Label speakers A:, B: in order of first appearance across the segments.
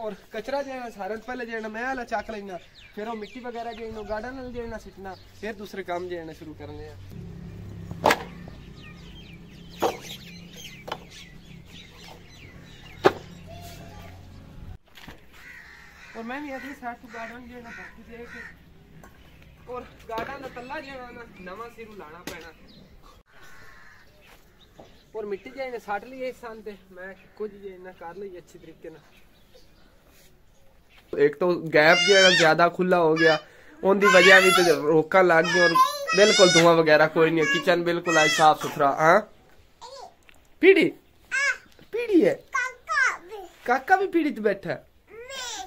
A: ਔਰ ਕਚਰਾ ਜਿਹੜਾ ਸਾਰਿਆਂ ਤੋਂ ਪਹਿਲੇ ਜਿਹੜਾ ਮੈਂ ਵਾਲਾ ਚੱਕ ਲੈਣਾ ਫਿਰ ਉਹ ਮਿੱਟੀ ਵਗੈਰਾ ਜਿਹੜੀ ਨੂੰ ਗਾਰਡਨ ਨਾਲ ਜਿਹੜਾ ਸਿੱਟਣਾ। ਫਿਰ ਦੂਸਰੇ ਕੰਮ ਜਿਹੜਾ ਸ਼ੁਰੂ ਕਰਨੇ ਆ। ਔਰ ਮੈਂ ਵੀ ਅਗਲੀ ਸਾਈਡ ਤੋਂ ਗਾਰਡਨ ਜਿਹੜਾ ਬਾਕੀ ਦੇ ਕੇ। ਔਰ ਗਾਰਡਨ ਦਾ ਤੱਲਾ ਜਿਹੜਾ ਨਾ ਨਵਾਂ ਸਿਰੂ ਲਾਣਾ ਪੈਣਾ। ਔਰ ਮਿੱਟੀ ਜਿਹਨੇ ਸੱਟ ਲਈ ਇਸ ਸੰਨ ਤੇ। ਮੈਂ ਕੁਝ ਜਿਹਨਾ ਕਰ ਲਈ ਅੱਛੀ ਤਰੀਕੇ ਨਾਲ ਇੱਕ ਤਾਂ ਗੈਪ ਜਿਹੜਾ ਜ਼ਿਆਦਾ ਖੁੱਲਾ ਹੋ ਗਿਆ ਉਹਦੀ ਵਜ੍ਹਾ ਵੀ ਤੇ ਰੋਕਾਂ ਲੱਗ ਗਈਆਂ ਔਰ ਬਿਲਕੁਲ ਧੂਆਂ ਵਗੈਰਾ ਕੋਈ ਨਹੀਂ ਕਿਚਨ ਬਿਲਕੁਲ ਅੱਜ ਸਾਫ਼ ਸੁਥਰਾ ਹਾਂ ਪੀੜੀ ਪੀੜੀ ਹੈ ਕਾਕਾ ਵੀ ਪੀੜੀ ਤੇ ਬੈਠਾ ਹੈ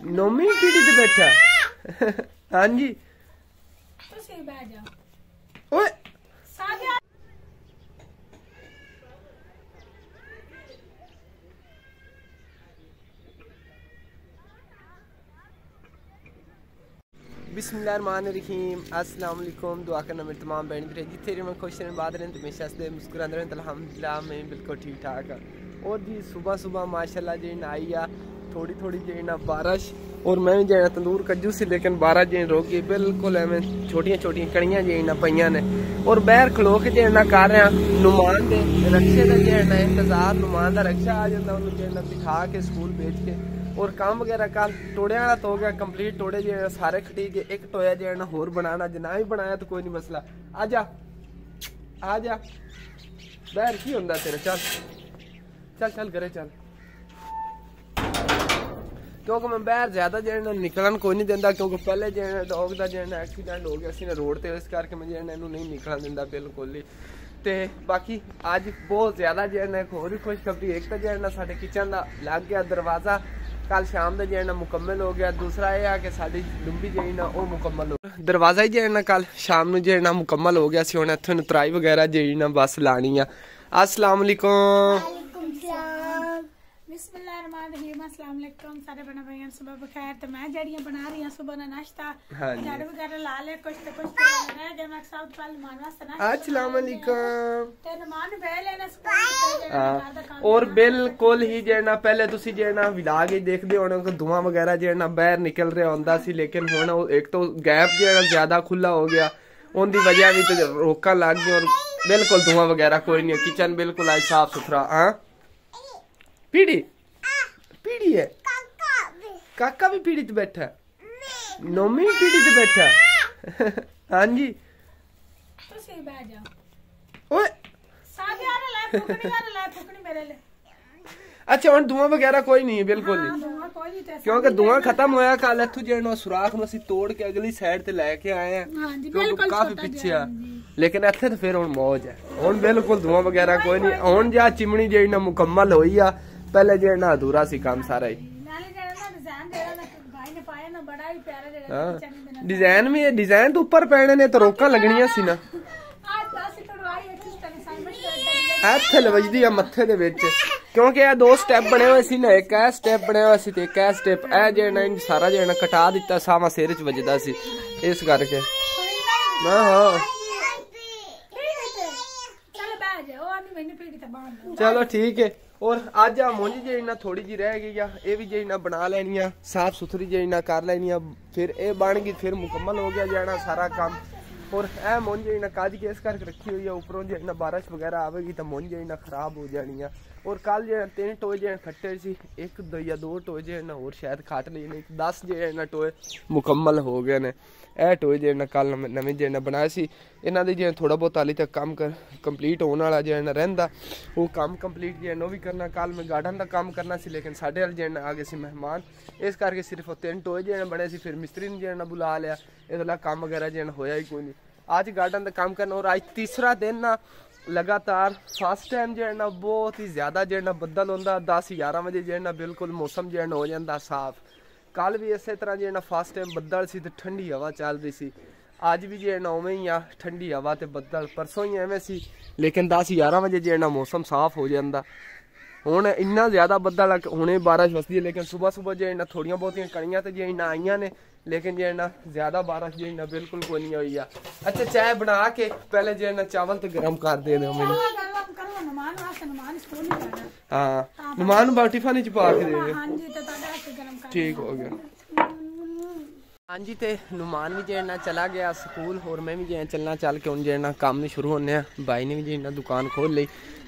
A: ਨੋਮੀ ਵੀ ਪੀੜੀ ਤੇ ਬੈਠਾ ਹੈ ਹਾਂਜੀ बिस्मिल्लाहिर्रहमानिर्रहीम। अस्सलाम वालेकुम दुआ करना मेरे तमाम बहन भरे जिथे रहे खुश रहें बात रहें हमेशा हँसते मुस्कुराते रहें। तो अल्हम्दुलिल्लाह, मैं बिल्कुल ठीक ठाक हाँ। और जी सुबह सुबह माशाल्लाह, जी आई आ। थोड़ी थोड़ी जी ना बारिश। और मैं भी, जो तंदूर कज्जू सी, लेकिन बारह जी रोक गई। बिल्कुल एवं छोटियाँ छोटियाँ कड़ियाँ, जी ना पईयां ने। और बाहर खलो के, जे ना, कर रहा नुमान दे, रक्षे का जे ना, इंतज़ार, नुमान का रक्षा आ जाता उन्होंने जे ना बिठा के, स्कूल भेज के। ਔਰ ਕੰਮ ਵਗੈਰਾ ਕੱਲ ਟੋੜਿਆਂ ਵਾਲਾ ਤੋਂ ਗਿਆ ਕੰਪਲੀਟ ਟੋੜੇ ਜਿਹੜੇ ਸਾਰੇ ਖਟੀ ਕੇ ਇੱਕ ਟੋਇਆ ਜਿਹੜਾ ਨਾ ਹੋਰ ਬਣਾਣਾ ਜੇ ਨਾ ਹੀ ਬਣਾਇਆ ਤਾਂ ਕੋਈ ਨਹੀਂ ਮਸਲਾ। ਆ ਜਾ ਆ ਜਾ। ਬਾਹਰ ਕੀ ਹੁੰਦਾ ਤੇਰਾ? ਚੱਲ ਚੱਲ ਚੱਲ ਘਰੇ ਚੱਲ। ਕਿਉਂਕਿ ਮੈਂ ਬਾਹਰ ਜ਼ਿਆਦਾ ਜਿਹੜਾ ਨਿਕਲਣ ਕੋਈ ਨਹੀਂ ਦਿੰਦਾ, ਕਿਉਂਕਿ ਪਹਿਲੇ ਜਿਹੜਾ ਡੌਗ ਦਾ ਜਿਹੜਾ ਐਕਸੀਡੈਂਟ ਹੋ ਗਿਆ ਸੀ ਨਾ ਰੋਡ ਤੇ, ਇਸ ਕਰਕੇ ਮੈਂ ਜਿਹੜਾ ਇਹਨੂੰ ਨਹੀਂ ਨਿਕਲਣ ਦਿੰਦਾ ਬਿਲਕੁਲ ਹੀ। ਤੇ ਬਾਕੀ ਅੱਜ ਬਹੁਤ ਜ਼ਿਆਦਾ ਜਿਹੜਾ ਇੱਕ ਹੋਰ ਹੀ ਖੁਸ਼ਖਬਰੀ, ਇੱਕ ਤਾਂ ਜਿਹੜਾ ਸਾਡੇ ਕਿਚਨ ਦਾ ਲੱਗ ਗਿਆ ਦਰਵਾਜ਼ਾ। ਕੱਲ ਸ਼ਾਮ ਦਾ ਜਿਹੜਾ ਮੁਕੰਮਲ ਹੋ ਗਿਆ। ਦੂਸਰਾ ਇਹ ਆ ਕਿ ਸਾਡੀ ਲੰਬੀ ਜਿਹੜੀ ਨਾ ਉਹ ਮੁਕੰਮਲ ਹੋ ਦਰਵਾਜ਼ਾ ਹੀ ਜਿਹੜਾ ਨਾ ਕੱਲ ਸ਼ਾਮ ਨੂੰ ਜਿਹੜਾ ਮੁਕੰਮਲ ਹੋ ਗਿਆ ਸੀ। ਹੁਣ ਇੱਥੋਂ ਨਤਰਾਈ ਵਗੈਰਾ ਜਿਹੜੀ ਨਾ ਬਸ ਲਾਣੀ ਆ। ਅਸਲਾਮ
B: ਅਸਲਾਮ ਅਲੈਕੁਮ। ਸਾਰੇ ਬਣਾ ਭਾਈਆਂ ਸੁਬਹ ਬਖੈਰ ਤੇ ਮੈਂ ਜਿਹੜੀਆਂ ਬਣਾ ਰਹੀ ਹਾਂ ਸੁਬਹ ਦਾ ਨਾਸ਼ਤਾ
A: ਹਾਂਜੀ।
B: ਝਾੜੂ ਵਗੈਰਾ ਲਾ ਲੈ ਕੁਛ ਤੇ ਕੁਛ ਤੇ ਰਹਿ ਗਿਆ ਮੈਂ ਸਭ ਤੋਂ ਮਾਨ ਵਾਸਤੇ ਨਾ
A: ਅਸਲਾਮ ਵਾਲੇਕੁਮ
B: ਤੇ ਨਮਾਨ ਬਹਿ ਲੈਣਾ ਸਕੂਲ ਤੇ ਜਿਹੜਾ ਘਰ ਦਾ
A: ਹਾਂ
B: ਕੰਮ
A: ਔਰ ਬਿਲਕੁਲ ਹੀ ਜਿਹੜਾ ਪਹਿਲੇ ਤੁਸੀਂ ਜਿਹੜਾ ਵਿਲਾਗ ਹੀ ਦੇਖਦੇ ਹੋਣੇ ਕਿ ਧੂਆਂ ਵਗੈਰਾ ਜਿਹੜਾ ਬਾਹਰ ਨਿਕਲ ਰਿਹਾ ਹੁੰਦਾ ਸੀ ਲੇਕਿਨ ਹੁਣ ਉਹ ਇੱਕ ਤਾਂ ਗੈਪ ਜਿਹੜਾ ਜ਼ਿਆਦਾ ਖੁੱਲਾ ਹੋ ਗਿਆ ਉਹਦੀ ਵਜ੍ਹਾ ਵੀ ਤੇ ਰੋਕਾਂ ਲੱਗ ਗਈਆਂ ਔਰ ਬਿਲਕੁਲ ਧੂਆਂ ਵਗੈਰਾ ਕੋਈ ਨਹੀਂ ਕਿਚਨ ਬਿਲਕੁਲ ਅੱਜ ਸਾਫ਼ ਸੁਥਰਾ ਹਾਂ ਪੀੜੀ? ਪੀੜੀ ਹੈ? ਕਾਕਾ ਵੀ। ਪੀੜੀ ਤੇ ਬੈਠਾ? ਨੋਮੀ ਵੀ ਪੀੜੀ ਤੇ ਬੈਠਾ? ਹੈ ਹਾਂਜੀ।
B: ਤੁਸੀਂ ਬਹਿ ਜਾਓ।
A: ਓਏ।
B: ਸਾਰੇ ਆ ਲੈ ਫੁਕਣੀ ਆ ਲੈ ਫੁਕਣੀ ਮੇਰੇ ਲਈ।
A: ਅੱਛਾ ਹੁਣ ਧੂਆਂ ਵਗੈਰਾ ਕੋਈ ਨਹੀਂ ਹੈ ਬਿਲਕੁਲ ਨਹੀਂ।
B: ਦੂਆ ਕੋਈ ਨਹੀਂ ਤੇ
A: ਕਿਉਂਕਿ ਧੂਆਂ ਖਤਮ ਹੋਇਆ ਕੱਲ ਇੱਥੋਂ ਜਿਹੜਾ ਸੁਰਾਖ ਨੂੰ ਅਸੀਂ ਤੋੜ ਕੇ ਅਗਲੀ ਸਾਈਡ ਤੇ ਲੈ ਕੇ ਆਏ ਆ
B: ਹਾਂਜੀ
A: ਕਿਉਂਕਿ
B: ਬਿਲਕੁਲ
A: ਕਾਫੀ ਪਿੱਛੇ ਆ। ਲੇਕਿਨ ਇੱਥੇ ਤਾਂ ਫਿਰ ਹੁਣ ਮੌਜ ਹੈ। ਹੁਣ ਬਿਲਕੁਲ ਧੂਆਂ ਵਗੈਰਾ ਕੋਈ ਨਹੀਂ। ਹੁਣ ਜਾਂ ਚਿਮਣੀ ਜਿਹੜੀ ਨਾ ਮੁਕੰਮਲ ਹੋਈ ਆ ਪਹਿਲੇ ਜਿਹੜਾ ਨਾ ਅਧੂਰਾ ਸੀ ਕੰਮ ਸਾਰਾ ਹੀ।
B: ਡਿਜ਼ਾਈਨ
A: ਵੀ ਡਿਜ਼ਾਈਨ ਤੋਂ ਉੱਪਰ ਪੈਣੇ ਨੇ ਤਾਂ ਰੋਕਾਂ ਲੱਗਣੀਆਂ ਸੀ ਨਾ। ਇੱਥੇ ਲਵਜਦੀ ਆ ਮੱਥੇ ਦੇ ਵਿੱਚ। ਕਿਉਂਕਿ ਇਹ ਦੋ ਸਟੈਪ ਬਣੇ ਹੋਏ ਸੀ ਨਾ ਇੱਕ ਇਹ ਸਟੈਪ ਬਣਿਆ ਹੋਇਆ ਸੀ ਤੇ ਇੱਕ ਇਹ ਸਟੈਪ ਇਹ ਜਿਹੜਾ ਸਾਰਾ ਜਿਹੜਾ ਕਟਾ ਦਿੱਤਾ ਸਾਵਾ ਸਿਰ 'ਚ ਵੱਜਦਾ ਸੀ ਇਸ ਕਰਕੇ। ਹਾਂ ਹਾਂ।
B: ਚਲੋ
A: ਠੀਕ ਹੈ ਔਰ ਅੱਜ ਆ ਮੁੰਜ ਜਿਹੜੀ ਨਾ ਥੋੜੀ ਜੀ ਰਹਿ ਗਈ ਆ, ਇਹ ਵੀ ਜਿਹੜੀ ਨਾ ਬਣਾ ਲੈਣੀ ਆ ਸਾਫ਼ ਸੁਥਰੀ ਜਿਹੜੀ ਨਾ ਕਰ ਲੈਣੀ ਆ ਫਿਰ ਇਹ ਬਣ ਗਈ, ਫਿਰ ਮੁਕੰਮਲ ਹੋ ਗਿਆ ਜਾਣਾ ਸਾਰਾ ਕੰਮ। ਔਰ ਇਹ ਮੁੰਝ ਜਿਹੜੀ ਨਾ ਕੱਜ ਕੇ ਇਸ ਕਰਕੇ ਰੱਖੀ ਹੋਈ ਆ, ਉੱਪਰੋਂ ਜਿਹੜੀ ਨਾ ਬਾਰਿਸ਼ ਵਗੈਰਾ ਆਵੇਗੀ ਤਾਂ ਮੁੰਜ ਜਿਹੜੀ ਨਾ ਖਰਾਬ ਹੋ ਜਾਣੀ ਆ ਔਰ ਕੱਲ ਜਿਹੜਾ ਤਿੰਨ ਟੋਏ ਜਿਹੜੇ ਖੱਟੇ ਸੀ ਇੱਕ ਦੋ ਜਾਂ ਦੋ ਟੋਏ ਜਿਹੜੇ ਨਾ ਹੋਰ ਸ਼ਾਇਦ ਖੱਟ ਲਏ ਨੇ 10 ਜਿਹੜੇ ਨਾ ਟੋਏ ਮੁਕੰਮਲ ਹੋ ਗਏ ਨੇ ਇਹ ਟੋਏ ਜਿਹੜੇ ਨਾ ਕੱਲ ਨਵੇਂ ਜਿਹੜੇ ਨਾ ਬਣਾਏ ਸੀ ਇਹਨਾਂ ਦੇ ਜਿਹੜੇ ਥੋੜਾ ਬਹੁਤ ਹਾਲੀ ਤੱਕ ਕੰਮ ਕਰ ਕੰਪਲੀਟ ਹੋਣ ਵਾਲਾ ਜਿਹੜਾ ਨਾ ਰਹਿੰਦਾ ਉਹ ਕੰਮ ਕੰਪਲੀਟ ਜਿਹੜਾ ਨਾ ਉਹ ਵੀ ਕਰਨਾ ਕੱਲ ਮੈਂ ਗਾਰਡਨ ਦਾ ਕੰਮ ਕਰਨਾ ਸੀ ਲੇਕਿਨ ਸਾਡੇ ਵਾਲੇ ਜਿਹੜੇ ਨਾ ਆ ਗਏ ਸੀ ਮਹਿਮਾਨ ਇਸ ਕਰਕੇ ਸਿਰਫ ਉਹ ਤਿੰਨ ਟੋਏ ਜਿਹੜੇ ਨਾ ਬਣੇ ਸੀ ਫਿਰ ਮਿਸਤਰੀ ਨੇ ਜਿਹੜਾ ਨਾ ਬੁਲਾ ਲਿਆ ਇਹਦੇ ਕੰਮ ਵਗੈਰਾ ਜਿਹੜਾ ਨਾ ਹੋਇਆ ਹੀ ਕੋਈ ਨਹੀਂ ਅੱਜ ਗਾਰਡਨ ਦਾ ਕੰਮ ਕਰਨਾ ਔਰ ਅੱਜ ਤੀਸਰਾ ਦਿਨ ਨਾ ਲਗਾਤਾਰ ਫਸਟ ਟਾਈਮ ਜਿਹੜਾ ਨਾ ਬਹੁਤ ਹੀ ਜ਼ਿਆਦਾ ਜਿਹੜਾ ਨਾ ਬੱਦਲ ਹੁੰਦਾ 10 11 ਵਜੇ ਜਿਹੜਾ ਨਾ ਬਿਲਕੁਲ ਮੌਸਮ ਜਿਹੜਾ ਨਾ ਹੋ ਜਾਂਦਾ ਸਾਫ਼ ਕੱਲ ਵੀ ਇਸੇ ਤਰ੍ਹਾਂ ਜਿਹੜਾ ਨਾ ਫਸਟ ਟਾਈਮ ਬੱਦਲ ਸੀ ਤੇ ਠੰਡੀ ਹਵਾ ਚੱਲ ਰਹੀ ਸੀ ਅੱਜ ਵੀ ਜਿਹੜਾ ਨਾ ਉਵੇਂ ਹੀ ਆ ਠੰਡੀ ਹਵਾ ਤੇ ਬੱਦਲ ਪਰਸੋਂ ਹੀ ਐਵੇਂ ਸੀ ਲੇਕਿਨ 10 11 ਵਜੇ ਜਿਹੜਾ ਨਾ ਮੌਸਮ ਸਾਫ਼ ਹੋ ਜਾਂਦਾ ਹੁਣ ਇੰਨਾ ਜ਼ਿਆਦਾ ਬੱਦਲ ਆ ਕਿ ਹੁਣੇ ਬਾਰਿਸ਼ ਵਸਦੀ ਹੈ ਲੇਕਿਨ ਸਵੇਰ ਸਵੇਰ ਜੇ ਇਹਨਾਂ ਥੋੜੀਆਂ ਬਹੁਤੀਆਂ ਕਣੀਆਂ ਤੇ ਜੇ ਇਹਨਾਂ ਆਈਆਂ ਨੇ ਲੇਕਿਨ ਜੇ ਇਹਨਾਂ ਜ਼ਿਆਦਾ ਬਾਰਿਸ਼ ਜੇ ਇਹਨਾਂ ਬਿਲਕੁਲ ਕੋਈ ਨਹੀਂ ਹੋਈ ਆ। ਅੱਛਾ ਚਾਹ ਬਣਾ ਕੇ ਪਹਿਲੇ ਜੇ ਇਹਨਾਂ ਚਾਵਲ ਤੇ ਗਰਮ ਕਰ ਦੇ ਦਿਓ ਮੈਨੂੰ।
B: ਨਮਾਨ
A: ਹਾਂ ਨਮਾਨ ਬਾਟੀ ਫਾਨੀ ਚ ਪਾ ਕੇ ਦੇ ਦਿਓ।
B: ਹਾਂਜੀ ਤੇ ਤੁਹਾਡਾ ਹੱਥ ਗਰਮ ਕਰ
A: ਠੀਕ ਹੋ ਗਿਆ। ਹਾਂਜੀ ਤੇ ਨੁਮਾਨ ਵੀ ਜਿਹੜਾ ਚਲਾ ਗਿਆ ਸਕੂਲ ਹੋਰ ਮੈਂ ਵੀ ਜਿਹੜਾ ਚੱਲਣਾ ਚੱਲ ਕੇ ਹੁਣ ਜਿਹੜਾ ਕੰਮ ਨੂੰ ਸ਼ੁਰੂ ਹੋਣੇ ਆ ਬਾਈ ਨੇ ਵੀ ਜਿਹੜਾ ਦੁਕਾਨ ਖੋਲ ਲਈ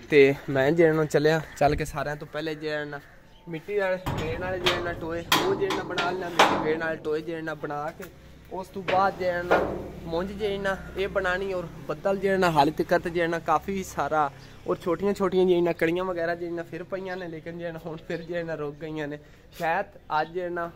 A: ਤੇ ਮੈਂ ਜਿਹੜਾ ਚੱਲਿਆ ਚੱਲ ਕੇ ਸਾਰਿਆਂ ਤੋਂ ਪਹਿਲੇ ਜਿਹੜਾ ਮਿੱਟੀ ਨਾਲ ਵਾਲੇ ਨਾਲ ਜਿਹੜੇ ਜਿਹੜਾ ਟੋਏ ਉਹ ਜਿਹੜਾ ਬਣਾ ਲੈਣਾ ਮਿੱਟੀ ਵੇਣ ਵਾਲੇ ਟੋਏ ਨਾਲ ਬਣਾ ਕੇ ਉਸ ਤੋਂ ਬਾਅਦ ਜਿਹੜਾ ਮੁੰਜ ਜਿਹੜਾ ਇਹ ਬਣਾਣੀ ਔਰ ਬੱਦਲ ਜਿਹੜੇ ਜਿਹੜਾ ਹਾਲੇ ਤੱਕ ਤੇ ਜਿਹੜਾ ਕਾਫੀ ਸਾਰਾ ਔਰ ਛੋਟੀਆਂ ਛੋਟੀਆਂ ਜਿਹੜੀਆਂ ਕੜੀਆਂ ਵਗੈਰਾ ਜਿਹੜੀਆਂ ਫਿਰ ਪਈਆਂ ਨੇ ਲੇਕਿਨ ਜਿਹੜਾ ਹੁਣ ਫਿਰ ਜਿਹੜੀਆਂ ਰੁਕ ਗਈਆਂ ਨੇ ਸ਼ਾਇਦ ਅੱਜ ਜਿਹੜਾ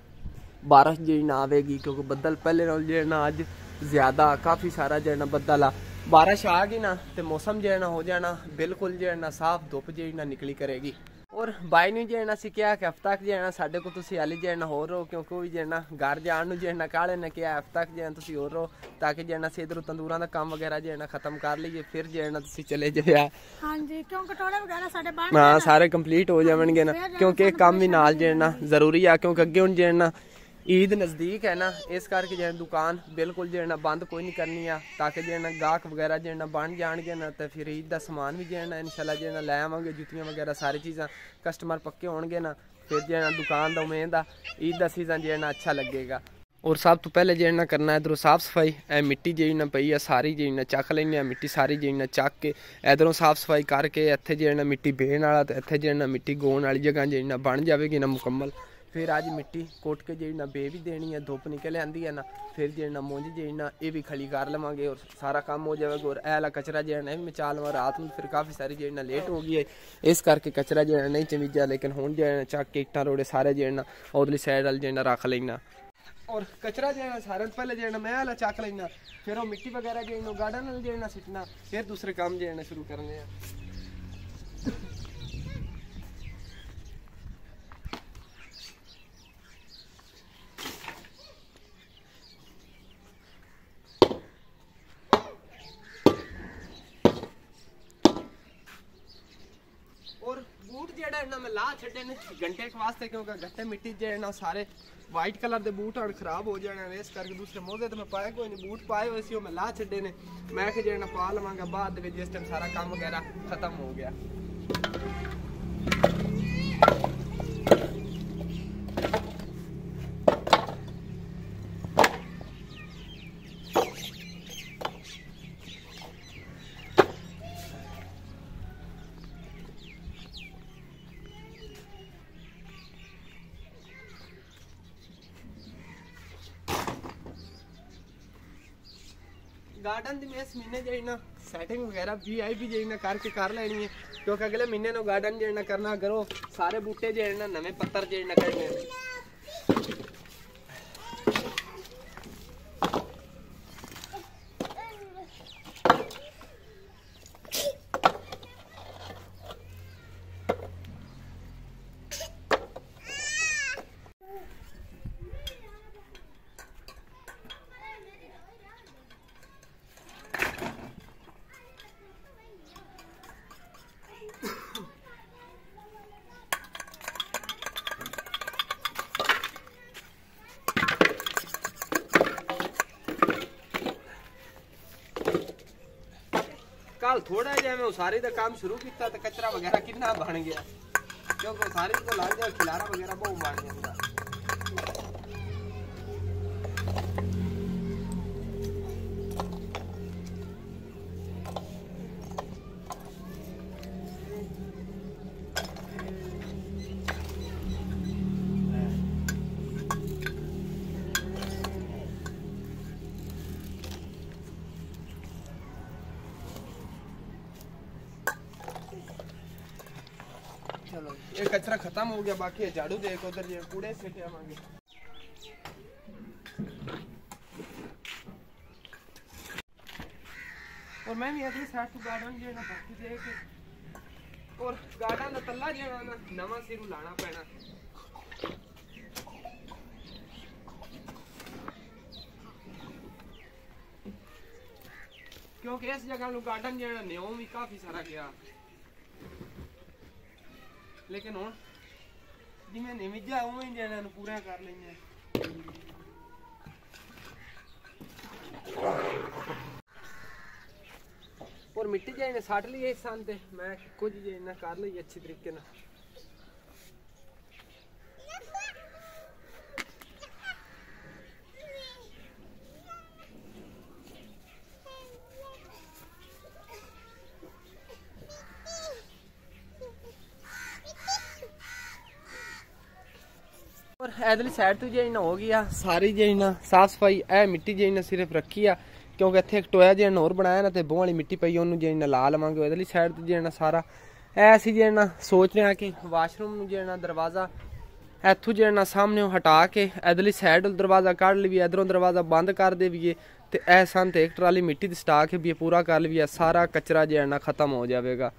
A: ਬਾਰਿਸ਼ ਜਿਹੜੀ ਨਾ ਆਵੇਗੀ ਕਿਉਂਕਿ ਬੱਦਲ ਪਹਿਲੇ ਨਾਲ ਜਿਹੜਾ ਅੱਜ ਜ਼ਿਆਦਾ ਕਾਫੀ ਸਾਰਾ ਜਿਹੜਾ ਬੱਦਲ ਆ ਬਾਰਿਸ਼ ਆ ਗਈ ਨਾ ਤੇ ਮੌਸਮ ਜਿਹੜਾ ਹੋ ਜਾਣਾ ਬਿਲਕੁਲ ਜਿਹੜਾ ਸਾਫ਼ ਧੁੱਪ ਜਿਹੜੀ ਨਾ ਨਿਕਲੀ ਕਰੇਗੀ ਔਰ ਬਾਈ ਨੂੰ ਜਿਹੜਾ ਸੀ ਕਿਹਾ ਕਿ ਹਫਤਾ ਤੱਕ ਜਿਹੜਾ ਸਾਡੇ ਕੋਲ ਤੁਸੀਂ ਹਾਲੇ ਜਿਹੜਾ ਹੋਰ ਰਹੋ ਕਿਉਂਕਿ ਉਹ ਵੀ ਜਿਹੜਾ ਘਰ ਜਾਣ ਨੂੰ ਜਿਹੜਾ ਕਾਲੇ ਨੇ ਕਿਹਾ ਹਫਤਾ ਤੱਕ ਜਿਹੜਾ ਤੁਸੀਂ ਹੋਰ ਰਹੋ ਤਾਂ ਕਿ ਜਿਹੜਾ ਸੀ ਇਧਰੋਂ ਤੰਦੂਰਾਂ ਦਾ ਕੰਮ ਵਗੈਰਾ ਜਿਹੜਾ ਖਤਮ ਕਰ ਲਈਏ ਫਿਰ ਜਿਹੜਾ ਤੁਸੀਂ ਚਲੇ ਜਾਇਆ
B: ਹਾਂਜੀ ਕਿਉਂ ਕਟੋਰੇ ਵਗੈਰਾ ਸਾਡੇ ਬਣ
A: ਹਾਂ ਸਾਰੇ ਕੰਪਲੀਟ ਹੋ ਜਾਣਗੇ ਨਾ ਕਿਉਂਕਿ ਕੰਮ ਵੀ ਨਾਲ ਜਿਹੜਾ ਜ਼ਰੂਰੀ ਆ ਕਿਉਂਕਿ ਅੱਗੇ ਹੁਣ ਜਿਹੜਾ ਈਦ ਨਜ਼ਦੀਕ ਹੈ ਨਾ ਇਸ ਕਰਕੇ ਜਿਹੜਾ ਦੁਕਾਨ ਬਿਲਕੁਲ ਜਿਹੜਾ ਬੰਦ ਕੋਈ ਨਹੀਂ ਕਰਨੀ ਆ ਤਾਂ ਕਿ ਜਿਹੜਾ ਗਾਹਕ ਵਗੈਰਾ ਜਿਹੜਾ ਬਣ ਜਾਣਗੇ ਨਾ ਤੇ ਫਿਰ ਈਦ ਦਾ ਸਮਾਨ ਵੀ ਜਿਹੜਾ ਇਨਸ਼ਾਅੱਲਾ ਜਿਹੜਾ ਲੈ ਆਵਾਂਗੇ ਜੁੱਤੀਆਂ ਵਗੈਰਾ ਸਾਰੀ ਚੀਜ਼ਾਂ ਕਸਟਮਰ ਪੱਕੇ ਹੋਣਗੇ ਨਾ ਫਿਰ ਜਿਹੜਾ ਦੁਕਾਨ ਦਾ ਉਮੀਦ ਆ ਈਦ ਦਾ ਸੀਜ਼ਨ ਜਿਹੜਾ ਅੱਛਾ ਲੱਗੇਗਾ ਔਰ ਸਭ ਤੋਂ ਪਹਿਲੇ ਜਿਹੜਾ ਕਰਨਾ ਇਧਰੋਂ ਸਾਫ਼ ਸਫ਼ਾਈ ਇਹ ਮਿੱਟੀ ਜਿਹੜੀ ਨਾ ਪਈ ਆ ਸਾਰੀ ਜਿਹੜੀ ਨਾ ਚੱਕ ਲੈਣੀ ਆ ਮਿੱਟੀ ਸਾਰੀ ਜਿਹੜੀ ਨਾ ਚੱਕ ਕੇ ਇਧਰੋਂ ਸਾਫ਼ ਸਫ਼ਾਈ ਕਰਕੇ ਇੱਥੇ ਜਿਹੜਾ ਨਾ ਮਿੱਟੀ ਬੇਣ ਵਾਲਾ ਤੇ ਇੱਥੇ ਜਿਹੜਾ ਨਾ ਮਿੱਟੀ ਗੋਣ ਵਾਲੀ ਜਗ੍ਹਾ ਜਿਹੜੀ ਨਾ ਬਣ ਜਾਵੇਗੀ ਨਾ ਮੁਕੰਮਲ ਫਿਰ ਅੱਜ ਮਿੱਟੀ ਕੋਟ ਕੇ ਜਿਹੜੀ ਨਾ ਬੇ ਵੀ ਦੇਣੀ ਹੈ ਧੁੱਪ ਨਿਕਲ ਆਂਦੀ ਹੈ ਨਾ, ਫਿਰ ਜਿਹੜੀ ਨਾ ਮੁੰਝ ਜਿਹੜੀ ਨਾ, ਇਹ ਵੀ ਖਲੀ ਕਰ ਲਵਾਂਗੇ ਔਰ ਸਾਰਾ ਕੰਮ ਹੋ ਜਾਵੇਗਾ ਔਰ ਇਹ ਵਾਲਾ ਕਚਰਾ ਜਿਹੜਾ ਨਾ, ਇਹ ਵੀ ਮਚਾ ਲਵਾਂ, ਰਾਤ ਨੂੰ ਫਿਰ ਕਾਫੀ ਸਾਰੀ ਜਿਹੜੀ ਨਾ ਲੇਟ ਹੋ ਗਈ ਹੈ। ਇਸ ਕਰਕੇ ਕਚਰਾ ਜਿਹੜਾ ਨਹੀਂ ਚਮੀਜਾ, ਲੇਕਿਨ ਹੁਣ ਜਿਹੜਾ ਚੱਕ ਕੇ ਇੱਟਾਂ, ਰੋੜੇ ਸਾਰੇ ਜਿਹੜਾ ਨਾ ਉਧਰਲੀ ਸਾਈਡ ਵਾਲ ਜਿਹੜਾ ਰੱਖ ਲੈਣਾ ਔਰ ਕਚਰਾ ਜਿਹੜਾ ਸਾਰਿਆਂ ਤੋਂ ਪਹਿਲੇ ਜਿਹੜਾ ਮੈਂ ਵਾਲਾ ਚੱਕ ਲੈਣਾ ਫਿਰ ਉਹ ਮਿੱਟੀ ਵਗੈਰਾ ਜਿਹੜੀ ਨੂੰ ਗਾਰਡਨ ਨਾਲ ਜਿਹੜਾ ਸਿੱਟਣਾ, ਫਿਰ ਦੂਸਰੇ ਕੰਮ ਜਿਹੜਾ ਸ਼ੁਰੂ ਕਰਨੇ ਆ ਔਰ ਬੂਟ ਜਿਹੜਾ ਇਹਨਾਂ ਮੈਂ ਨੇ ਘੰਟੇ ਵਾਸਤੇ ਕਿਉਂਕਿ ਗੱਟੇ ਮਿੱਟੀ ਜਿਹੜੇ ਨਾ ਸਾਰੇ ਵਾਈਟ ਕਲਰ ਦੇ ਬੂਟ ਹਣ ਖਰਾਬ ਹੋ ਜਾਣੇ ਨੇ, ਇਸ ਕਰਕੇ ਦੂਸਰੇ ਮੋਜ਼ੇ ਤੇ ਮੈਂ ਪਾਇਆ, ਕੋਈ ਨਹੀਂ ਬੂਟ ਪਾਏ ਹੋਏ ਸੀ, ਉਹ ਮੈਂ ਲਾ ਛੱਡੇ ਨੇ। ਮੈਂ ਕਿ ਜਿਹੜਾ ਪਾ ਲਵਾਂਗਾ ਬਾਅਦ ਦੇ ਵਿੱਚ, ਜਿਸ ਟਾਈਮ ਸਾਰਾ ਕੰਮ ਵਗੈਰਾ ਖਤਮ ਹੋ ਗਿਆ। ਗਾਰਡਨ ਦੀ ਮੈਂ ਇਸ ਮਹੀਨੇ ਜਿਹੜੀ ਨਾ ਸੈਟਿੰਗ ਵਗੈਰਾ ਵੀਆਈਪੀ ਜਿਹੜੀ ਨਾ ਕਰਕੇ ਕਰ ਲੈਣੀ ਹੈ। ਕਿਉਂਕਿ ਅਗਲੇ ਮਹੀਨੇ ਨੂੰ ਗਾਰਡਨ ਜਿਹੜਾ ਨਾ ਕਰਨਾ ਕਰੋ ਸਾਰੇ ਬੂਟੇ ਜਿਹੜੇ ਨਾ, ਨਵੇਂ ਪੱਤਰ ਜਿਹੜੇ ਨਾ ਕੱਢਨੇ ਕੱਲ ਥੋੜਾ ਜਿਹਾ ਮੈਂ ਉਸਾਰੀ ਦਾ ਕੰਮ ਸ਼ੁਰੂ ਕੀਤਾ ਤੇ ਕਚਰਾ ਵਗੈਰਾ ਕਿੰਨਾ ਬਣ ਗਿਆ। ਕਿਉਂਕਿ ਉਸਾਰੀ ਤੋਂ ਲੱਗ ਜਾ ਖਿਲਾਰਾ ਵਗੈਰਾ ਬਹੁਤ ਬਣ ਜਾਂਦਾ। ਚਲੋ ਇਹ ਕਚਰਾ ਖਤਮ ਹੋ ਗਿਆ, ਬਾਕੀ ਇਹ ਝਾੜੂ ਦੇ ਕੇ ਉਧਰ ਜੇ ਕੂੜੇ ਸਿੱਟ ਆਵਾਂਗੇ। ਔਰ ਮੈਂ ਵੀ ਅਗਲੀ ਸਾਈਡ ਤੋਂ ਗਾਰਡਨ ਜਿਹੜਾ ਬਾਕੀ ਦੇ ਕੇ। ਔਰ ਗਾਰਡਨ ਦਾ ਤੱਲਾ ਜਿਹੜਾ ਨਾ, ਨਵਾਂ ਸਿਰੂ ਲਾਣਾ ਪੈਣਾ। ਕਿਉਂਕਿ ਇਸ ਜਗ੍ਹਾ ਨੂੰ ਗਾਰਡਨ ਜਿਹੜਾ ਨਿਉ ਵੀ ਕਾਫੀ ਸਾਰਾ ਗਿਆ। ਲੇਕਿਨ ਹੁਣ ਜਿਵੇਂ ਨਿਮਿਜਾ ਉਵੇਂ ਹੀ ਇਹਨਾਂ ਨੂੰ ਪੂਰਾ ਕਰ ਲਈਆਂ। ਔਰ ਮਿੱਟੀ ਜੇ ਇਹਨੇ ਸਾਟ ਲਈ ਇਸ ਸਾਲ ਤੇ। ਮੈਂ ਕੁਝ ਜੇ ਇਹਨਾਂ ਕਰ ਲਈ ਅੱਛੇ ਤਰੀਕੇ ਨਾਲ ਔਰ ਇਧਰਲੀ ਸਾਈਡ ਤੋਂ ਜਿਹੜੀ ਨਾ ਹੋ ਗਈ ਆ। ਸਾਰੀ ਜਿਹੜੀ ਨਾ, ਸਾਫ਼ ਸਫ਼ਾਈ, ਇਹ ਮਿੱਟੀ ਜਿਹੜੀ ਨਾ ਸਿਰਫ ਰੱਖੀ ਆ, ਕਿਉਂਕਿ ਇੱਥੇ ਇੱਕ ਟੋਇਆ ਜਿਹੜਾ ਹੋਰ ਬਣਾਇਆ ਨਾ ਤੇ ਬੋਹ ਵਾਲੀ ਮਿੱਟੀ ਪਈ ਉਹਨੂੰ ਜਿਹੜੀ ਨਾ ਲਾ ਲਵਾਂਗੇ ਇਧਰਲੀ ਸਾਈਡ ਤੋਂ ਜਿਹੜਾ ਨਾ ਸਾਰਾ। ਐ ਅਸੀਂ ਜਿਹੜਾ ਨਾ ਸੋਚ ਰਹੇ ਆ ਕਿ ਵਾਸ਼ਰੂਮ ਨੂੰ ਜਿਹੜਾ ਨਾ ਦਰਵਾਜ਼ਾ, ਇੱਥੋਂ ਜਿਹੜਾ ਨਾ ਸਾਹਮਣੇ ਹਟਾ ਕੇ ਇਧਰਲੀ ਸਾਈਡ ਦਰਵਾਜ਼ਾ ਕੱਢ ਲਈਏ, ਇਧਰੋਂ ਦਰਵਾਜ਼ਾ ਬੰਦ ਕਰ ਦੇਵੀਏ ਤੇ ਐ ਸੰਤ ਇੱਕ ਟਰਾਲੀ ਮਿੱਟੀ ਦੀ ਸਟਾਕ ਵੀ ਪੂਰਾ ਕਰ ਲਈਏ, ਸਾਰਾ ਕਚਰਾ ਜਿਹੜਾ ਨਾ ਖਤਮ ਹੋ ਜਾਵੇਗਾ।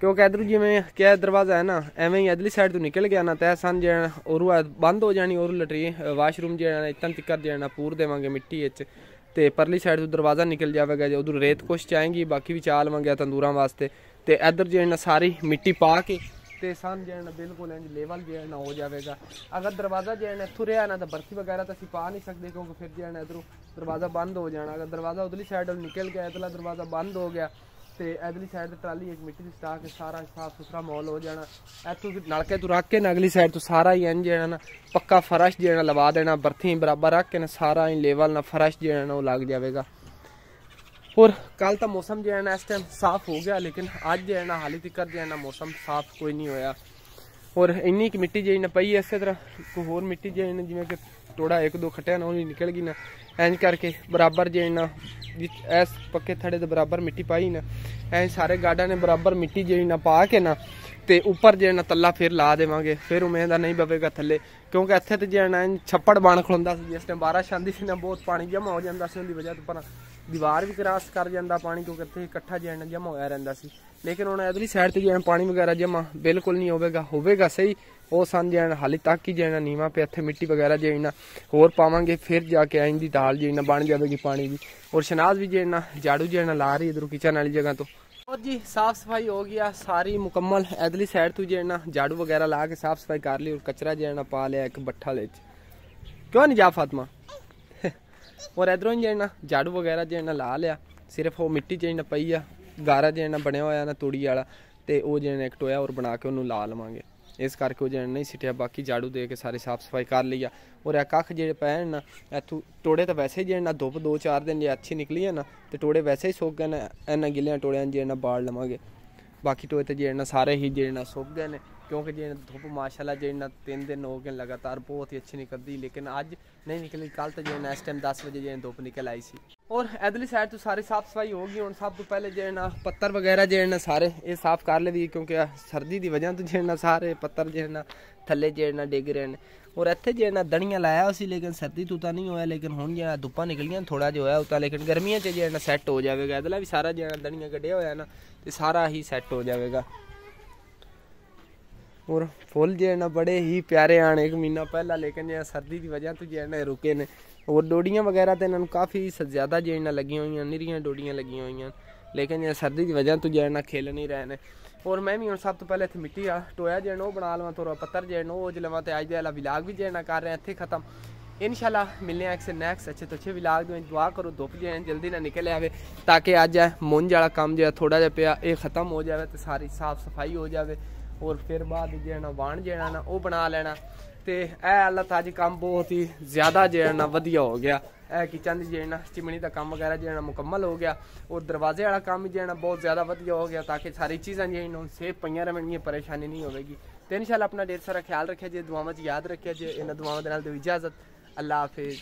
A: ਕਿਉਂਕਿ ਇਧਰ ਜਿਵੇਂ ਕਿਆ ਦਰਵਾਜ਼ਾ ਹੈ ਨਾ, ਐਵੇਂ ਹੀ ਇਧਰਲੀ ਸਾਈਡ ਤੋਂ ਨਿਕਲ ਗਿਆ ਨਾ, ਤੈ ਸਨ ਜਿਹੜਾ ਔਰੂ ਬੰਦ ਹੋ ਜਾਣੀ ਔਰ ਲਟਰੀ ਵਾਸ਼ਰੂਮ ਜਿਹੜਾ ਇਤਨ ਤਿੱਕਰ ਜਿਹੜਾ ਪੂਰ ਦੇਵਾਂਗੇ ਮਿੱਟੀ ਵਿੱਚ। ਤੇ ਪਰਲੀ ਸਾਈਡ ਤੋਂ ਦਰਵਾਜ਼ਾ ਨਿਕਲ ਜਾਵੇਗਾ, ਜੇ ਉਧਰ ਰੇਤ ਕੁਛ ਚਾਹੇਗੀ ਬਾਕੀ ਵੀ ਚਾਲ ਮੰਗਿਆ ਤੰਦੂਰਾਂ ਵਾਸਤੇ। ਤੇ ਇਧਰ ਜਿਹੜਾ ਸਾਰੀ ਮਿੱਟੀ ਪਾ ਕੇ, ਤੇ ਸਨ ਜਿਹੜਾ ਬਿਲਕੁਲ ਇੰਜ ਲੈਵਲ ਜਿਹੜਾ ਹੋ ਜਾਵੇਗਾ। ਅਗਰ ਦਰਵਾਜ਼ਾ ਜਿਹੜਾ ਇੱਥੋਂ ਰਿਹਾ ਨਾ, ਤਾਂ ਬਰਫੀ ਵਗੈਰਾ ਤਾਂ ਅਸੀਂ ਪਾ ਨਹੀਂ ਸਕਦੇ, ਕਿਉਂਕਿ ਫਿਰ ਜਿਹੜਾ ਇਧਰੋਂ ਦਰਵਾਜ਼ਾ ਬੰਦ ਹੋ ਜਾਣਾ। ਅਗਰ ਦਰਵਾਜ਼ਾ ਉਧਰਲੀ ਸਾਈਡ ਤੋਂ ਨਿਕਲ ਗਿਆ, ਇਧਰਲਾ ਦਰਵਾਜ਼ਾ ਬੰਦ ਹੋ ਗਿਆ ਤੇ ਅਗਲੀ ਸਾਈਡ ਤੇ ਟਰਾਲੀ, ਇੱਕ ਮਿੱਟੀ ਦੀ ਸਟਾਕ ਕੇ ਸਾਰਾ ਸਾਫ਼ ਸੁਥਰਾ ਮਾਹੌਲ ਹੋ ਜਾਣਾ। ਇੱਥੋਂ ਨਲਕੇ ਤੋਂ ਰੱਖ ਕੇ ਨਾ ਅਗਲੀ ਸਾਈਡ ਤੋਂ ਸਾਰਾ ਹੀ ਇੰਜ ਜਿਹੜਾ ਨਾ, ਪੱਕਾ ਫਰਸ਼ ਜਿਹੜਾ ਲਵਾ ਦੇਣਾ, ਬਰਥੀ ਬਰਾਬਰ ਰੱਖ ਕੇ ਨਾ ਸਾਰਾ ਹੀ ਲੈਵਲ ਨਾਲ ਫਰਸ਼ ਜਿਹੜਾ ਨਾ ਉਹ ਲੱਗ ਜਾਵੇਗਾ। ਔਰ ਕੱਲ ਤਾਂ ਮੌਸਮ ਜਿਹੜਾ ਨਾ ਇਸ ਟਾਈਮ ਸਾਫ਼ ਹੋ ਗਿਆ, ਲੇਕਿਨ ਅੱਜ ਜਿਹੜਾ ਨਾ ਹਾਲੇ ਤੱਕ ਜਿਹੜਾ ਨਾ ਮੌਸਮ ਸਾਫ਼ ਕੋਈ ਨਹੀਂ ਹੋਇਆ। ਔਰ ਇੰਨੀ ਕਿ ਮਿੱਟੀ ਜਿਹੜੀ ਨਾ ਪਈ ਹੈ ਇਸੇ ਤਰ੍ਹਾਂ ਕੋਈ ਹੋਰ ਮਿੱਟੀ ਜਿਹੜੀ ਨਾ ਜਿਵੇਂ ਕਿ ਟੋੜਾ ਇੱਕ ਦੋ ਖੱਟਿਆ ਨਾ ਉਹ ਨਹੀਂ ਨਿਕਲ ਗਈ ਨਾ। ਇੰਜ ਕਰਕੇ ਬਰਾਬਰ ਜੇ ਨਾ ਇਸ ਪੱਕੇ ਥੜੇ ਦੇ ਬਰਾਬਰ ਮਿੱਟੀ ਪਾਈ ਨਾ ਐਂ ਸਾਰੇ ਗਾਡਾਂ ਨੇ ਬਰਾਬਰ ਮਿੱਟੀ ਜਿਹੜੀ ਨਾ ਪਾ ਕੇ ਨਾ, ਤੇ ਉੱਪਰ ਜਿਹੜਾ ਨਾ ਤੱਲਾ ਫਿਰ ਲਾ ਦੇਵਾਂਗੇ, ਫਿਰ ਉਵੇਂ ਆ ਨਹੀਂ ਬਵੇਗਾ ਥੱਲੇ। ਕਿਉਂਕਿ ਇੱਥੇ ਤੇ ਜਿਹੜਾ ਨਾ ਛੱਪੜ ਬਣ ਖਲੋਂਦਾ ਸੀ, ਜਿਸ ਟਾਈਮ ਬਾਰਿਸ਼ ਆਂਦੀ ਸੀ ਨਾ, ਬਹੁਤ ਪਾਣੀ ਜਮਾ ਹੋ ਜਾਂਦਾ ਸੀ, ਉਹਦੀ ਵਜ੍ਹਾ ਤੋਂ ਪਰ ਦੀਵਾਰ ਵੀ ਕਰਾਸ ਕਰ ਜਾਂਦਾ ਪਾਣੀ, ਕਿਉਂਕਿ ਇੱਥੇ ਇਕੱਠਾ ਜਿਹੜਾ ਜਮਾ ਹੋਇਆ ਰਹਿੰਦਾ ਸੀ। ਲੇਕਿਨ ਹੁਣ ਇਧਰਲੀ ਸਾਈਡ ਤੇ ਜਿਹੜਾ ਪਾਣੀ ਵਗੈਰਾ ਜਮਾ ਬਿਲਕੁਲ ਨਹੀਂ ਹੋਵੇਗਾ ਹੋਵੇਗਾ ਸਹੀ, ਉਹ ਸਨ ਜਿਹੜਾ ਹਾਲੇ ਤੱਕ ਹੀ ਜਿਹੜਾ ਨੀਵਾ ਪਿਆ, ਇੱਥੇ ਮਿੱਟੀ ਵਗੈਰਾ ਜੇ ਨਾ ਹੋਰ ਪਾਵਾਂਗੇ, ਫਿਰ ਜਾ ਕੇ ਆਇਂ ਦੀ ਦਾਲ ਜਿਹੜੀ ਨਾ ਬਣ ਜਾਵੇਗੀ ਪਾਣੀ ਦੀ। ਔਰ ਸ਼ਨਾਜ਼ ਵੀ ਜੇ ਨਾ ਝਾੜੂ ਜਿਹੜਾ ਲਾ ਰਹੀ ਇਧਰੋਂ ਕਿਚਨ ਵਾਲੀ ਜਗ੍ਹਾ ਤੋਂ। ਔਰ ਜੀ, ਸਾਫ਼ ਸਫ਼ਾਈ ਹੋ ਗਿਆ ਸਾਰੀ ਮੁਕੰਮਲ ਇਧਰਲੀ ਸਾਈਡ ਤੋਂ ਜੇ ਨਾ ਝਾੜੂ ਵਗੈਰਾ ਲਾ ਕੇ ਸਾਫ਼ ਸਫ਼ਾਈ ਕਰ ਲਈ ਔਰ ਕਚਰਾ ਜਿਹੜਾ ਨਾ ਪਾ ਲਿਆ ਇੱਕ ਬੱਠਾ ਵਿੱਚ। ਕਿਉਂ ਨਹੀਂ ਜਾ ਫਾਤਮਾ? ਔਰ ਇਧਰੋਂ ਜੇ ਨਾ ਝਾੜੂ ਵਗੈਰਾ ਜੇ ਨਾ ਲਾ ਲਿਆ, ਸਿਰਫ ਉਹ ਮਿੱਟੀ ਜਿਹੜੀ ਨਾ ਪਈ ਆ ਗਾਰਾ ਜਿਹੜਾ ਬਣਿਆ ਹੋਇਆ ਨਾ ਤੂੜੀ ਵਾਲਾ ਤੇ ਉਹ ਜਿਹੜਾ ਇੱਕ ਟੋਇਆ ਔਰ ਬਣਾ ਕੇ ਉਹਨੂੰ ਲਾ ਲਵਾਂਗੇ। ਇਸ ਕਰਕੇ ਉਹ ਜਿਹੜਾ ਨਹੀਂ ਸਿੱਟਿਆ, ਬਾਕੀ ਝਾੜੂ ਦੇ ਕੇ ਸਾਰੇ ਸਾਫ਼ ਸਫ਼ਾਈ ਕਰ ਲਈ ਆ। ਔਰ ਇਹ ਕੱਖ ਜਿਹੜੇ ਪੈਣ ਨਾ, ਇੱਥੋਂ ਟੋੜੇ ਤਾਂ ਵੈਸੇ ਹੀ ਜਿਹੜੇ ਨਾ ਧੁੱਪ 2-4 ਦਿਨ ਜੇ ਅੱਛੀ ਨਿਕਲੀ ਆ ਨਾ, ਤੇ ਟੋੜੇ ਵੈਸੇ ਹੀ ਸੁੱਕ ਗਏ ਨੇ, ਇਹਨਾਂ ਗਿੱਲਿਆਂ ਟੋੜਿਆਂ ਜਿਹੜੇ ਨਾ ਬਾੜ ਲਵਾਂਗੇ। ਬਾਕੀ ਟੋਏ ਤੇ ਜਿਹੜੇ ਨਾ ਸਾਰੇ ਹੀ ਜਿਹੜੇ ਨਾ ਸੁੱਕ ਗਏ ਨੇ, ਕਿਉਂਕਿ ਜੇ ਧੁੱਪ ਮਾਸ਼ਾਅੱਲਾ ਜਿਹੜੇ ਨਾ 3 ਦਿਨ ਹੋ ਗਏ ਲਗਾਤਾਰ, ਬਹੁਤ ਹੀ ਅੱਛੀ ਨਿਕਲਦੀ, ਲੇਕਿਨ ਅੱਜ ਨਹੀਂ ਨਿਕਲੀ ਕੱਲ ਤਾਂ ਜਿਹੜੇ ਨਾ ਇਸ ਟਾਈਮ 10 ਵਜੇ ਜਿਹੜੇ ਧੁੱਪ ਨਿਕਲ ਆਈ ਸੀ। ਔਰ ਇਧਰਲੀ ਸਾਈਡ ਤੋਂ ਸਾਰੀ ਸਾਫ਼ ਸਫ਼ਾਈ ਹੋ ਗਈ, ਹੁਣ ਸਭ ਤੋਂ ਪਹਿਲੇ ਜਿਹੜੇ ਨਾ ਪੱਤਰ ਵਗੈਰਾ ਜਿਹੜੇ ਨਾ ਸਾਰੇ ਇਹ ਸਾਫ਼ ਕਰ ਲਵੀ ਕਿਉਂਕਿ ਸਰਦੀ ਦੀ ਵਜ੍ਹਾ ਤੋਂ ਜਿਹੜੇ ਨਾ ਸਾਰੇ ਪੱਤਰ ਜਿਹੜੇ ਨਾ ਥੱਲੇ ਜਿਹੜੇ ਨਾ ਡਿੱਗ ਰਹੇ ਨੇ। ਔਰ ਇੱਥੇ ਜਿਹੜਾ ਨਾ ਦਣੀਆਂ ਲਾਇਆ ਸੀ, ਲੇਕਿਨ ਸਰਦੀ ਤੋਂ ਤਾਂ ਨਹੀਂ ਹੋਇਆ, ਲੇਕਿਨ ਹੁਣ ਜਿਹੜਾ ਧੁੱਪਾਂ ਨਿਕਲੀਆਂ ਥੋੜਾ ਜਿਹਾ ਹੋਇਆ ਉਤਾ ਲੇਕਿਨ ਗਰਮੀਆਂ 'ਚ ਜਿਹੜਾ ਨਾ ਸੈੱਟ ਹੋ ਜਾਵੇਗਾ, ਇਹਦਾ ਵੀ ਸਾਰਾ ਜਿਹੜਾ ਦਣੀਆਂ ਕੱਢਿਆ ਹੋਇਆ ਨਾ, ਤੇ ਸਾਰਾ ਹੀ ਸੈੱਟ ਹੋ ਜਾਵੇਗਾ। ਔਰ ਫੁੱਲ ਜਿਹੜੇ ਨਾ ਬੜੇ ਹੀ ਪਿਆਰੇ ਆਣ ਇੱਕ ਮਹੀਨਾ ਪਹਿਲਾਂ, ਲੇਕਿਨ ਜਿਹੜਾ ਸਰਦੀ ਦੀ ਵਜ੍ਹਾ ਤੋਂ ਜਿਹੜੇ ਨਾ ਰੁਕੇ ਨੇ। ਔਰ ਡੋਡੀਆਂ ਵਗੈਰਾ ਤੇ ਇਹਨਾਂ ਨੂੰ ਕਾਫੀ ਜ਼ਿਆਦਾ ਜਿਹੜੇ ਨਾ ਲੱਗੀਆਂ ਹੋਈਆਂ, ਨਿਰੀਆਂ ਡੋਡੀਆਂ ਲੱਗੀਆਂ ਹੋਈਆਂ। ਲੇਕਿਨ ਜਿਹੜਾ ਸਰਦੀ ਦੀ ਵਜ੍ਹਾ ਤੋਂ ਜਿਹੜਾ ਨਾ ਖੇਲ ਨਹੀਂ ਰਹੇ ਨੇ। ਔਰ ਮੈਂ ਵੀ ਹੁਣ ਸਭ ਤੋਂ ਪਹਿਲੇ ਇੱਥੇ ਮਿੱਟੀ ਆ, ਟੋਇਆ ਜੇਣ ਉਹ ਬਣਾ ਲਵਾਂ ਥੋੜਾ ਪੱਤਰ ਜਿਹੜਾ ਉਹ ਲਵਾਂ ਤੇ ਅੱਜ ਦੇ ਵਾਲਾ ਵਿਲਾਗ ਵੀ ਜਿਹੜਾ ਕਰ ਰਹੇ, ਇੱਥੇ ਖਤਮ। ਇਨਸ਼ਾਅੱਲਾ ਮਿਲਨੇ ਆ ਇੱਕ ਨੈਕਸਟ ਅੱਛੇ ਤੋਂ ਅੱਛੇ ਵਿਲਾਗ ਦੇ ਵਿੱਚ। ਦੁਆ ਕਰੋ, ਧੁੱਪ ਜਿਹੜਾ ਜਲਦੀ ਨਾ ਨਿਕਲ ਆਵੇ, ਤਾਂ ਕਿ ਅੱਜ ਮੁੰਜ ਵਾਲਾ ਕੰਮ ਜਿਹੜਾ ਥੋੜਾ ਜਿਹਾ ਪਿਆ, ਇਹ ਖਤਮ ਹੋ ਜਾਵੇ ਤੇ ਸਾਰੀ ਸਾਫ਼ ਸਫ਼ਾਈ ਹੋ ਜਾਵੇ। ਔਰ ਫਿਰ ਬਾਅਦ ਜਿਹੜਾ ਵਾਣ ਜਿਹੜਾ ਨਾ, ਉਹ ਬਣਾ ਲੈਣਾ। ਤੇ ਇਹ ਅੱਲਾ ਤਾਂ ਅੱਜ ਕੰਮ ਬਹੁਤ ਹੀ ਜ਼ਿਆਦਾ ਜਿਹੜਾ ਨਾ ਵਧੀਆ ਹੋ ਗਿਆ। ਇਹ ਕਿਚਨ ਦੀ ਜਿਹੜਾ ਚਿਮਣੀ ਦਾ ਕੰਮ ਵਗੈਰਾ ਜਿਹੜਾ ਮੁਕੰਮਲ ਹੋ ਗਿਆ ਔਰ ਦਰਵਾਜ਼ੇ ਵਾਲਾ ਕੰਮ ਜਿਹੜਾ ਬਹੁਤ ਜ਼ਿਆਦਾ ਵਧੀਆ ਹੋ ਗਿਆ ਤਾਂ ਕਿ ਸਾਰੀ ਚੀਜ਼ਾਂ ਜਿਹੜੀਆਂ ਨੂੰ ਸੇਫ ਪਈਆਂ ਰਹਿਣਗੀਆਂ ਪਰੇਸ਼ਾਨੀ ਨਹੀਂ ਹੋਵੇਗੀ। ਤੇ ਇਨਸ਼ਾਅੱਲਾ ਆਪਣਾ ਢੇਰ ਸਾਰਾ ਖਿਆਲ ਰੱਖਿਆ, ਜੇ ਦੁਆਵਾਂ 'ਚ ਯਾਦ ਰੱਖਿਆ, ਜੇ ਇਹਨਾਂ ਦੁਆਵਾਂ ਦੇ ਨਾਲ ਦਿਓ ਇਜਾਜ਼ਤ। ਅੱਲਾ ਹਾਫਿਜ਼।